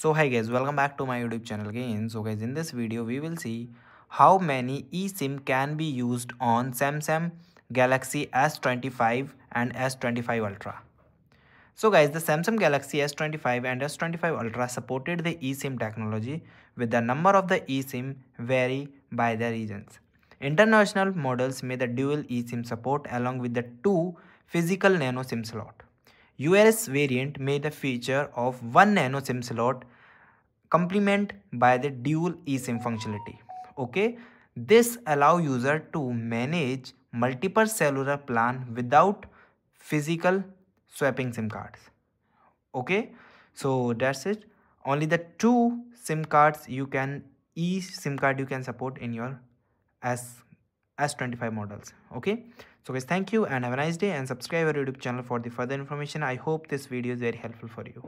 so hi guys welcome back to my youtube channel again. So guys in this video we will see how many eSIM can be used on Samsung Galaxy S25 and S25 Ultra. So guys the Samsung Galaxy S25 and S25 Ultra supported the eSIM technology with the number of the eSIM vary by the regions. International models may the dual eSIM support along with the two physical nano SIM slot US variant may the feature of one nano SIM slot complement by the dual eSIM functionality. Okay, this allow user to manage multiple cellular plan without physical swapping SIM cards. Okay, so that's it. Only the two SIM cards you can e SIM card you can support in your S S25 models. Okay so guys thank you and have a nice day and subscribe our youtube channel for the further information. I hope this video is very helpful for you